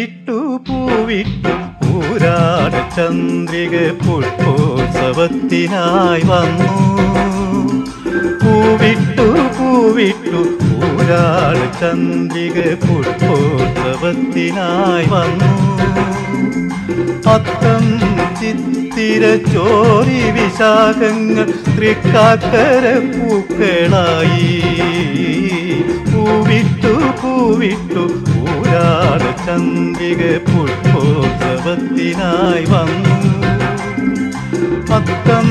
പൂവിട്ടു പൂവിട്ടു. പൂരാട ചന്ദ്രിക പുഷ്പോത്സവത്തിനായി വന്നു. പൂവിട്ടു പൂവിട്ടു. പൂരാട ചന്ദ്രിക പുഷ്പോത്സവത്തിനായി വന്നു. അത്തം ചിത്തിര ചോറി വിശാഖങ്ങൾ തൃക്കാക്കര പൂക്കളായി. പൂവിട്ടു പൂരാത ചന്ദിക പുഷ്പോത്സവത്തിനായി വന്നു. പക്കം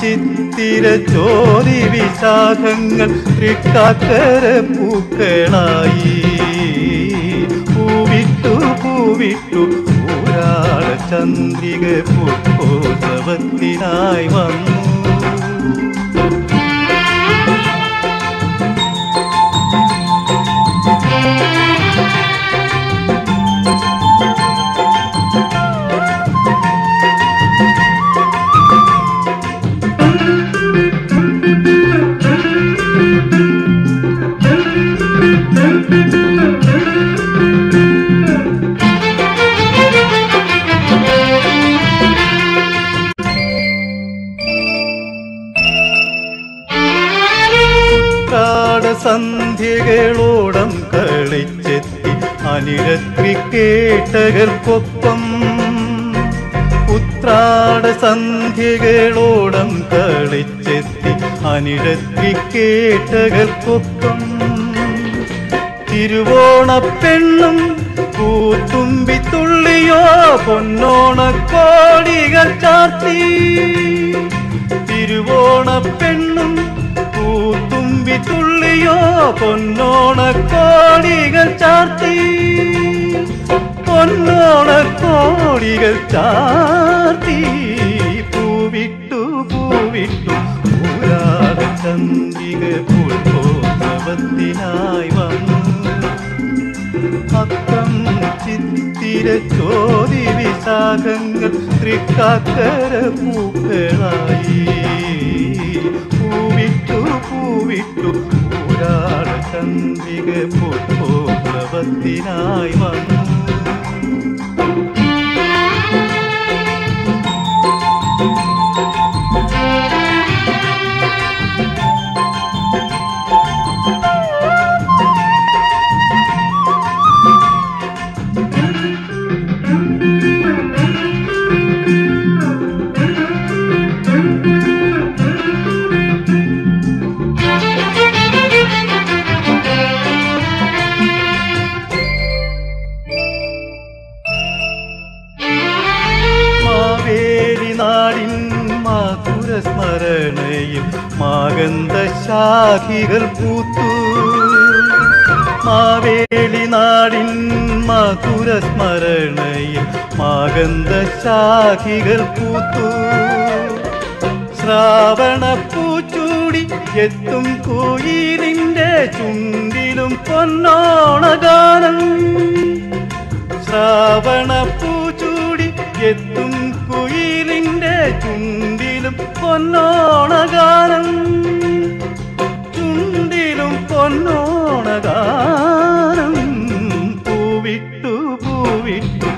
ചിത്തിര ചോതി വിശാഖങ്ങൾ തൃക്കാക്കര പൂക്കളായി. പൂവിട്ടു പൂവിട്ടു ഊരാള ചന്ദ്രിക പുഷ്പോത്സവത്തിനായി വന്നു. സന്ധ്യകളോടം കളിച്ചെത്തി കൊപ്പം ഉത്രാട സന്ധ്യകളോടം കളിച്ചെത്തി തിരുവോണ തിരുവോണപ്പെണ്ണും പൂത്തുമ്പി തുള്ളിയോ പൊന്നോണക്കോടികൾ ചാർത്തി. തിരുവോണപ്പെണ്ണും പൂത്തുമ്പി തുള്ളിയോ പൊന്നോണക്കോടികൾ ചാർത്തി. പൊന്നോണക്കോടികൾ ചാർത്തി. പൂവിട്ടു പൂവിട്ടു പൂരാത ചന്ദിക പൂർവത്തിനായി വന്നു. അത്തം ചിത്തിര ചോതി വിശാഖങ്ങൾ തൃക്കാക്കര പൂക്കളായി ചന്ദ്രിക പുഷ്പോത്സവത്തിനായി വന്നു മാധുര സ്മരണയിൽ മാഗന്ധ ശാഖികൾ പൂത്തു. മാവേലി നാടിൻ മധുര സ്മരണയിൽ മാഗന്ധ ശാഖികൾ പൂത്തു. ശ്രാവണ പൂച്ചൂടി എത്തും കുയിലിന്റെ ചുണ്ടിലും പൊന്നോണഗാനം. ശ്രാവണ പൂച്ചൂടി എത്തും കുയിലിന്റെ ചുണ്ടിലും പൊന്നോണഗാനം. ചുണ്ടിലും പൊന്നോണഗാനം. പൂവിട്ടു പൂവിട്ടു.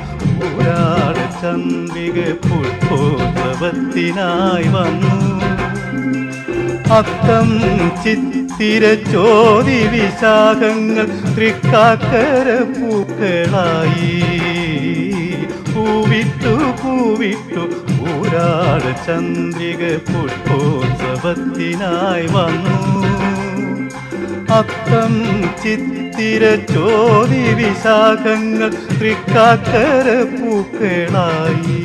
ഊരാട് ചന്ദിക പുഷ്പോത്സവത്തിനായി വന്നു. അത്തം ചിത്തിര ചോതി വിശാഖങ്ങൾ തൃക്കാക്കര പൂക്കളായി. പൂവിട്ടു പൂവിട്ടു. ഊരാട് ചന്ദ്രിക പുഷ്പോത്സവത്തിനായി വന്നു. അത്തം ചിത്തിര ചോതി വിശാഖങ്ങൾ തൃക്കാക്കര പൂക്കളായി.